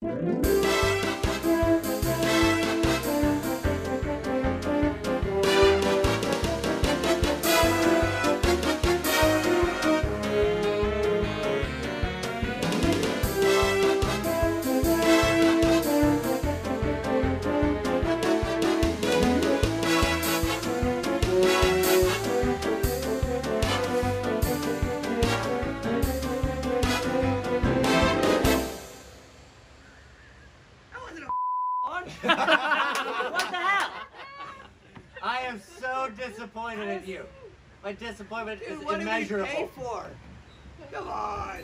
Música on. what the hell? I am so disappointed in you. My disappointment Dude, is what did we immeasurable. pay for? Come on.